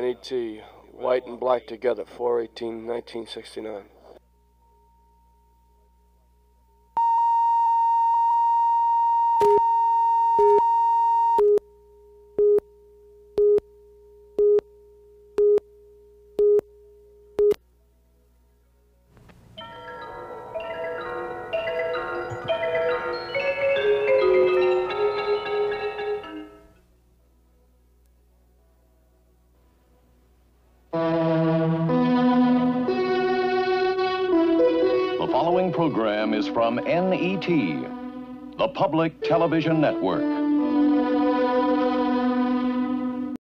NET, white and black together, 418 1969. The following program is from NET, the Public Television Network.